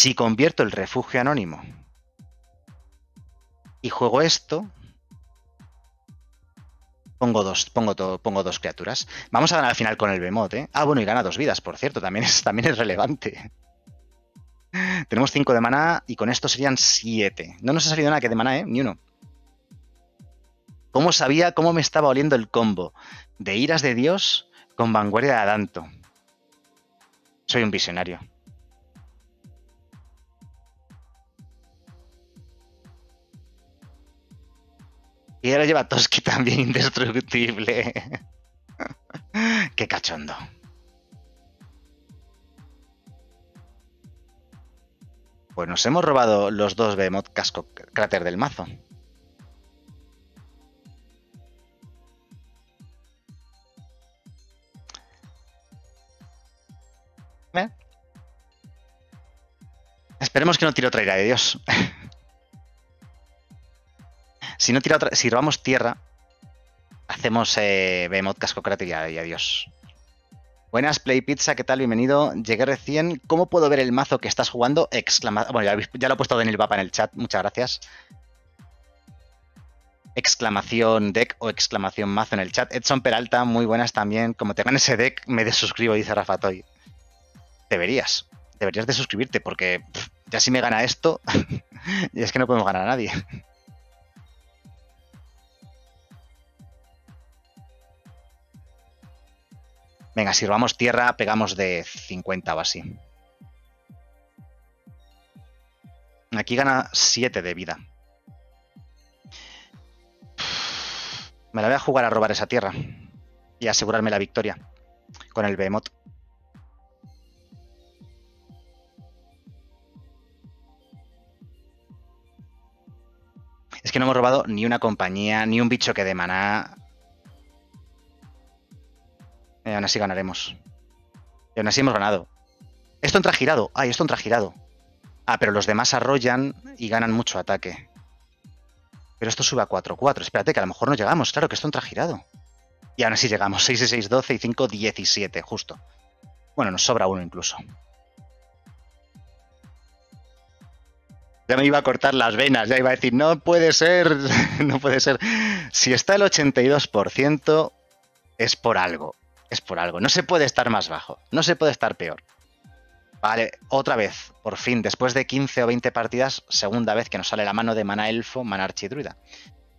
Si convierto el refugio anónimo y juego esto, pongo dos, pongo, dos criaturas. Vamos a ganar al final con el Behemoth, ¿eh? Ah, bueno, y gana dos vidas, por cierto, también es, también es relevante. Tenemos cinco de maná y con esto serían siete. No nos ha salido nada que de maná, ¿eh? Ni uno. ¿Cómo sabía cómo me estaba oliendo el combo de iras de Dios con vanguardia de Adanto? Soy un visionario. Y ahora lleva Toski también indestructible. Qué cachondo. Pues nos hemos robado los dos Behemoth Casco Cráter del mazo. ¿Eh? Esperemos que no tire otra ira de Dios. si no tira robamos tierra, hacemos eh, Casco Cráter y adiós. Buenas, Play Pizza, ¿qué tal? Bienvenido. Llegué recién. ¿Cómo puedo ver el mazo que estás jugando? Exclama bueno, ya, lo he puesto en el en el chat, muchas gracias. Exclamación deck o exclamación mazo en el chat. Edson Peralta, muy buenas también. Como te ese deck, me desuscribo, dice Rafa Toy. Deberías, deberías de suscribirte porque ya si me gana esto, y es que no podemos ganar a nadie. Venga, si robamos tierra, pegamos de 50 o así. Aquí gana 7 de vida. Me la voy a jugar a robar esa tierra y asegurarme la victoria con el Behemoth. Es que no hemos robado ni una compañía, ni un bicho que de maná. Y aún así ganaremos. Y aún así hemos ganado. Esto entra girado. Ay, esto entra girado. Ah, pero los demás arrollan y ganan mucho ataque. Pero esto sube a 4-4. Espérate, que a lo mejor no llegamos. Claro que esto entra girado. Y aún así llegamos. 6 6, 12 y 5, 17, justo. Bueno, nos sobra uno incluso. Ya me iba a cortar las venas, ya iba a decir, no puede ser, no puede ser. Si está el 82%, es por algo es por algo. No se puede estar más bajo, no se puede estar peor. Vale, otra vez, por fin, después de 15 o 20 partidas, segunda vez que nos sale la mano de mana elfo, mana archidruida.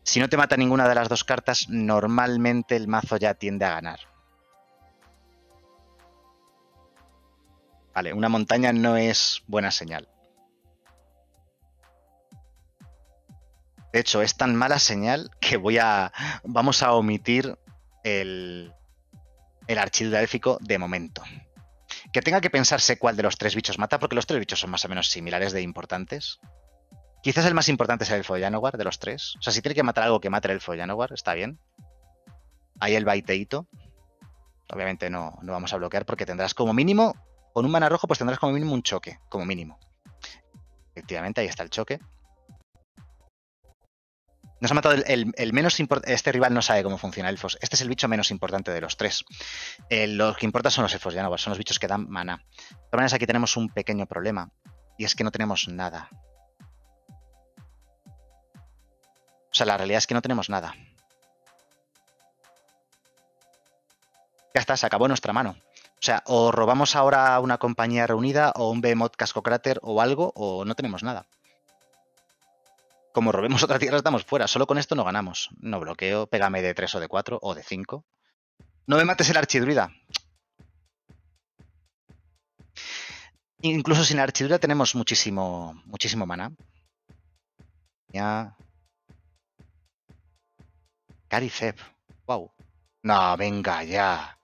Si no te mata ninguna de las dos cartas, normalmente el mazo ya tiende a ganar. Vale, una montaña no es buena señal. De hecho, es tan mala señal que voy a. Vamos a omitir el, el archivo de momento. Que tenga que pensarse cuál de los tres bichos mata, porque los tres bichos son más o menos similares de importantes. Quizás el más importante es el elfo de de los tres. O sea, si tiene que matar algo que mate el elfo está bien. Ahí el baiteito. Obviamente no, no vamos a bloquear porque tendrás como mínimo, con un mana rojo, pues tendrás como mínimo un choque, como mínimo. Efectivamente, ahí está el choque. Nos ha matado el, menos importante. Este rival no sabe cómo funciona elfos. Este es el bicho menos importante de los tres. Eh, lo que importa son los elfos ya no, son los bichos que dan mana. De todas maneras, aquí tenemos un pequeño problema. Y es que no tenemos nada. O sea, la realidad es que no tenemos nada. Ya está, se acabó nuestra mano. O sea, o robamos ahora una compañía reunida, o un Behemoth Casco Cráter, o algo, o no tenemos nada. Como robemos otra tierra, estamos fuera. Solo con esto no ganamos. No bloqueo, pégame de 3 o de 4 o de 5. No me mates el archidruida. Incluso sin archidruida tenemos muchísimo, muchísimo mana. Ya. Caricep. Wow. No, venga ya.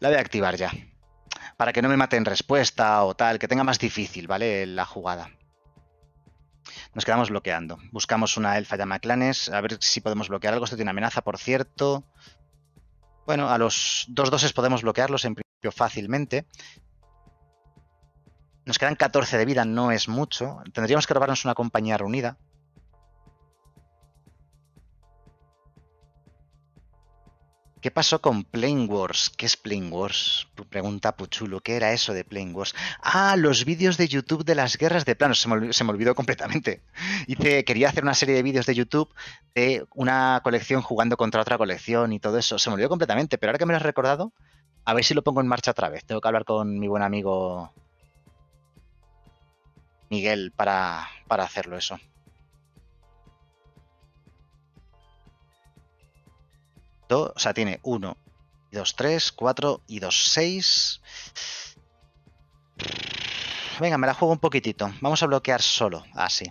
La voy a activar ya. Para que no me mate en respuesta o tal, que tenga más difícil, ¿vale? La jugada. Nos quedamos bloqueando. Buscamos una elfa llama clanes. A ver si podemos bloquear algo. Esto tiene amenaza, por cierto. Bueno, a los dos doses podemos bloquearlos en principio fácilmente. Nos quedan 14 de vida, no es mucho. Tendríamos que robarnos una compañía reunida. ¿Qué pasó con Plane Wars? ¿Qué es Plane Wars? Pregunta Puchulo. ¿Qué era eso de Plane Wars? Ah, los vídeos de YouTube de las guerras de planos. Se me, olvidó, completamente. Hice, quería hacer una serie de vídeos de YouTube de una colección jugando contra otra colección y todo eso. Se me olvidó completamente, pero ahora que me lo has recordado, a ver si lo pongo en marcha otra vez. Tengo que hablar con mi buen amigo Miguel para, para hacerlo eso. O sea, tiene 1, 2, 3, 4 y 2, 6. Venga, me la juego un poquitito. Vamos a bloquear solo, así.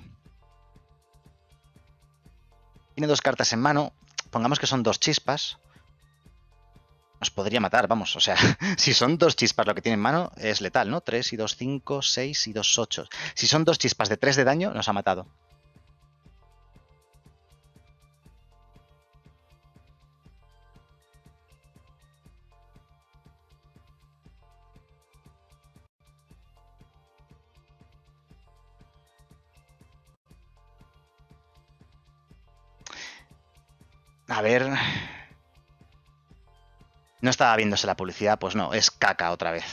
Tiene dos cartas en mano. Pongamos que son dos chispas. Nos podría matar, vamos. O sea, si son dos chispas lo que tiene en mano, es letal, ¿no? 3 y 2, 5, 6 y 2, 8. Si son dos chispas de 3 de daño, nos ha matado. A ver. No estaba viéndose la publicidad, pues no, es caca otra vez.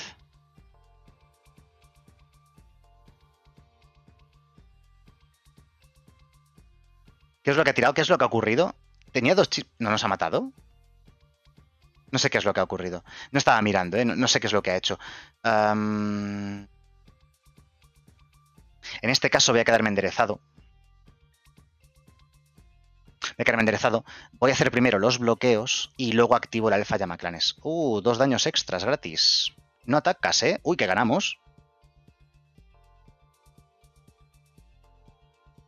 ¿Qué es lo que ha tirado? ¿Qué es lo que ha ocurrido? Tenía dos chispas. ¿No nos ha matado? No sé qué es lo que ha ocurrido. No estaba mirando, ¿eh? no, sé qué es lo que ha hecho. En este caso voy a quedarme enderezado me quedarme enderezado. Voy a hacer primero los bloqueos y luego activo el alfa llamaclanes. Uh, dos daños extras gratis. No atacas, ¿eh? Uy, que ganamos.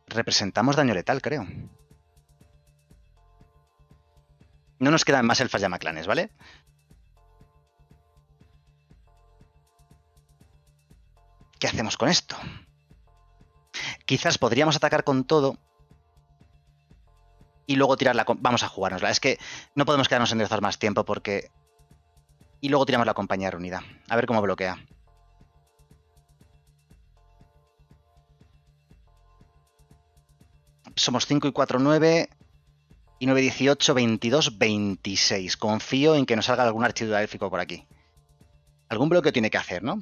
Representamos daño letal, creo. No nos quedan más elfas llamaclanes, ¿vale? ¿Qué hacemos con esto? Quizás podríamos atacar con todo y luego tirar la... Vamos a jugárnosla. Es que no podemos quedarnos enderezados más tiempo porque... Y luego tiramos la compañía reunida. A ver cómo bloquea. Somos 5 y 4, 9. Y 9, 18, 22, 26. Confío en que nos salga algún archivo élfico por aquí. Algún bloqueo tiene que hacer, ¿no?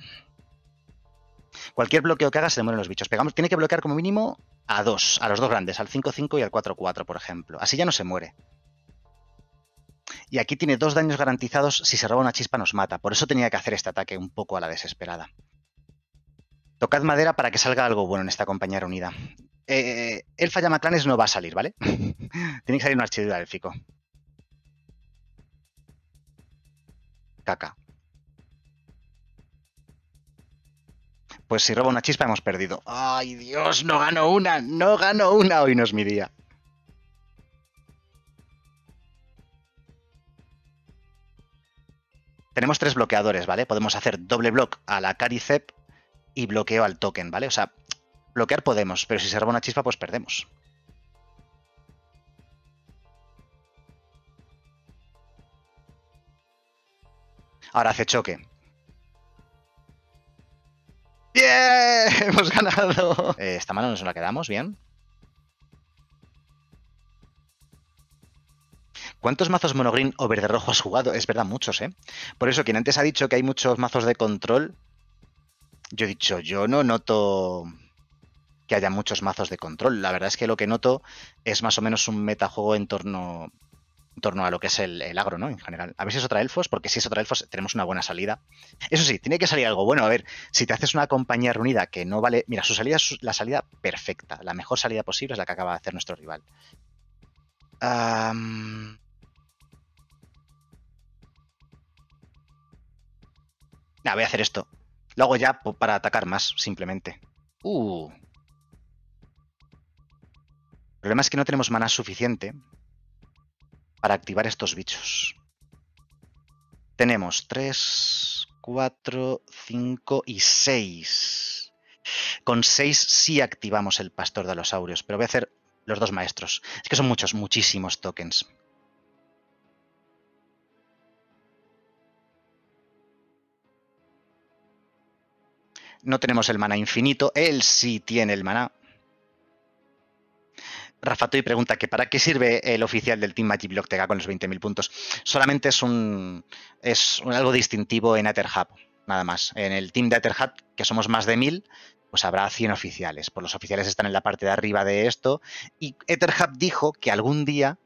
Cualquier bloqueo que haga se mueren los bichos. Pegamos, tiene que bloquear como mínimo a dos, a los dos grandes, al 5-5 y al 4-4, por ejemplo. Así ya no se muere. Y aquí tiene dos daños garantizados. Si se roba una chispa nos mata. Por eso tenía que hacer este ataque un poco a la desesperada. Tocad madera para que salga algo bueno en esta compañía reunida. Eh, Elfa Llamaclanes no va a salir, ¿vale? tiene que salir un archivo élfico. Caca. Pues si roba una chispa hemos perdido. ¡Ay, Dios! No gano una, no gano una. Hoy no es mi día. Tenemos tres bloqueadores, ¿vale? Podemos hacer doble block a la Caricep y bloqueo al token, ¿vale? O sea, bloquear podemos, pero si se roba una chispa, pues perdemos. Ahora hace choque. ¡Bien! Hemos ganado. Eh, esta mano nos la quedamos, bien. ¿Cuántos mazos monogreen o verde rojo has jugado? Es verdad, muchos, ¿eh? Por eso, quien antes ha dicho que hay muchos mazos de control, yo he dicho, yo no noto que haya muchos mazos de control. La verdad es que lo que noto es más o menos un metajuego en torno en torno a lo que es el, agro, ¿no? En general. A ver si es otra elfos, porque si es otra elfos tenemos una buena salida. Eso sí, tiene que salir algo bueno. A ver, si te haces una compañía reunida que no vale. Mira, su salida es la salida perfecta. La mejor salida posible es la que acaba de hacer nuestro rival. voy a hacer esto. Lo hago ya para atacar más, simplemente. Uh. El problema es que no tenemos mana suficiente para activar estos bichos. Tenemos 3, 4, 5 y 6. Con 6 sí activamos el pastor de los aurios, pero voy a hacer los dos maestros. Es que son muchos, muchísimos tokens. No tenemos el mana infinito, él sí tiene el mana. Rafa y pregunta que para qué sirve el oficial del Team Magic Block con los 20.000 puntos. Solamente es un es algo distintivo en EtherHub, nada más. En el team de EtherHub, que somos más de 1.000, pues habrá 100 oficiales. Pues los oficiales están en la parte de arriba de esto. Y EtherHub dijo que algún día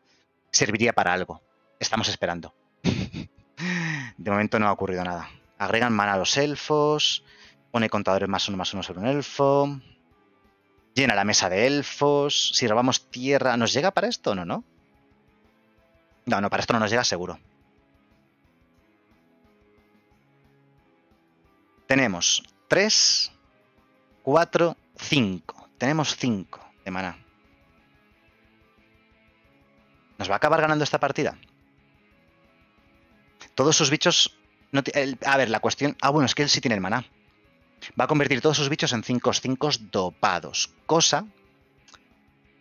serviría para algo. Estamos esperando. de momento no ha ocurrido nada. Agregan mana a los elfos. Pone contadores más uno más uno sobre un elfo. Llena la mesa de elfos. Si robamos tierra, ¿nos llega para esto o no, no? No, no, para esto no nos llega seguro. Tenemos 3, 4, 5. Tenemos 5 de maná. ¿Nos va a acabar ganando esta partida? todos sus bichos... A ver, la cuestión... Ah, bueno, es que él sí tiene el maná. Va a convertir todos sus bichos en 5-5 dopados, cosa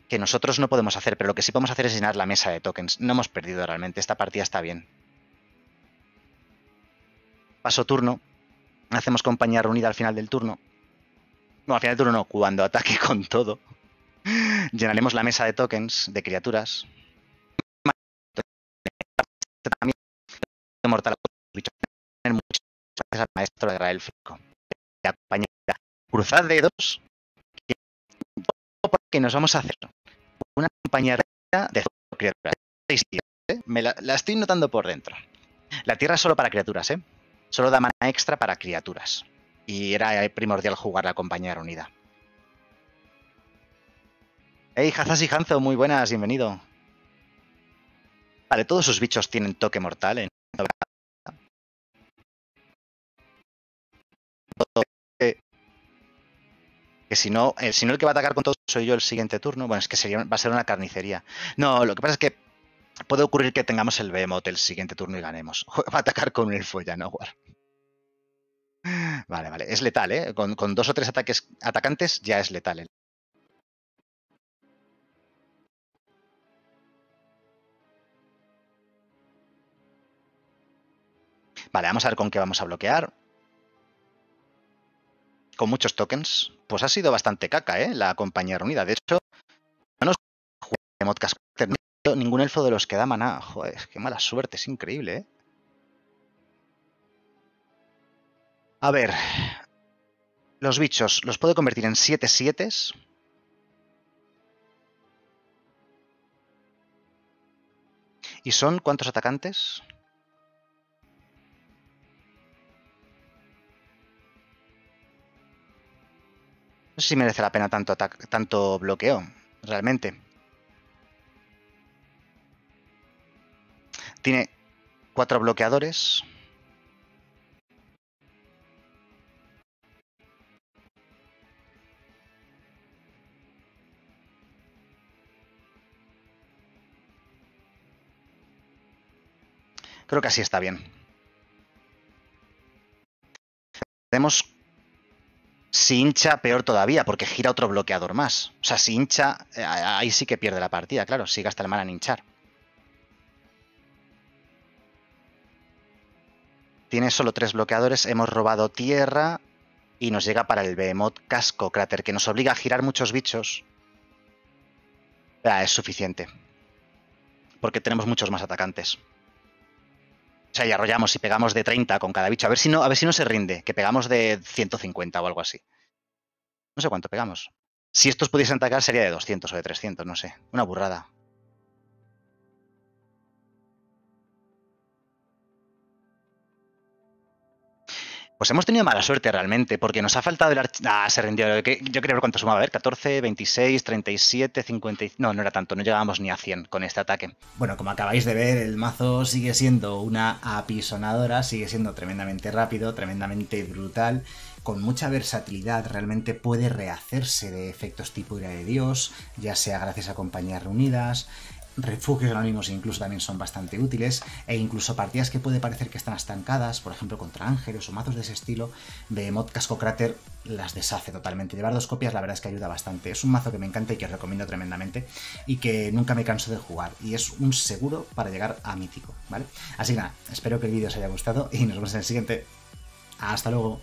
que nosotros no podemos hacer, pero lo que sí podemos hacer es llenar la mesa de tokens. No hemos perdido realmente, esta partida está bien. Paso turno, hacemos compañía reunida al final del turno. No, al final del turno no, cuando ataque con todo. Llenaremos la mesa de tokens de criaturas. También mortal al maestro de Rael Fico. Cruzad dedos que nos vamos a hacer una compañía de criaturas. ¿eh? Me la, estoy notando por dentro. La tierra es solo para criaturas, ¿eh? Solo da mana extra para criaturas. Y era primordial jugar la compañía reunida. Hey, Hazas y Hanzo, muy buenas, bienvenido. Vale, todos sus bichos tienen toque mortal. Que si no, eh, si no el que va a atacar con todos soy yo el siguiente turno, bueno, es que sería, va a ser una carnicería. No, lo que pasa es que puede ocurrir que tengamos el Behemoth el siguiente turno y ganemos. Va a atacar con ya, no, Vale, vale. Es letal, ¿eh? Con, dos o tres ataques atacantes ya es letal. Vale, vamos a ver con qué vamos a bloquear con muchos tokens, pues ha sido bastante caca, ¿eh? La compañía reunida. De hecho, no nos ningún elfo de los que da maná. Joder, qué mala suerte, es increíble, ¿eh? A ver. Los bichos los puedo convertir en 7 7 ¿Y son cuántos atacantes? No sé si merece la pena tanto, tanto bloqueo, realmente. Tiene cuatro bloqueadores. Creo que así está bien. Tenemos si hincha, peor todavía, porque gira otro bloqueador más. O sea, si hincha, eh, ahí sí que pierde la partida, claro, si gasta el mana en hinchar. Tiene solo tres bloqueadores, hemos robado tierra y nos llega para el Behemoth Casco Cráter, que nos obliga a girar muchos bichos. es suficiente. Porque tenemos muchos más atacantes. O sea, y arrollamos y pegamos de 30 con cada bicho. A ver si no, a ver si no se rinde, que pegamos de 150 o algo así. No sé cuánto pegamos. Si estos pudiesen atacar sería de 200 o de 300, no sé. Una burrada. Pues hemos tenido mala suerte realmente, porque nos ha faltado el archivo. Ah, se rindió. Yo quería ver cuánto sumaba. A ver, 14, 26, 37, 50. No, no era tanto, no llegábamos ni a 100 con este ataque. Bueno, como acabáis de ver, el mazo sigue siendo una apisonadora, sigue siendo tremendamente rápido, tremendamente brutal con mucha versatilidad, realmente puede rehacerse de efectos tipo ira de Dios, ya sea gracias a compañías reunidas, refugios anónimos incluso también son bastante útiles, e incluso partidas que puede parecer que están estancadas, por ejemplo contra ángeles o mazos de ese estilo, Behemoth Casco Cráter las deshace totalmente. Llevar dos copias la verdad es que ayuda bastante. Es un mazo que me encanta y que os recomiendo tremendamente y que nunca me canso de jugar. Y es un seguro para llegar a mítico, ¿vale? Así que nada, espero que el vídeo os haya gustado y nos vemos en el siguiente. Hasta luego.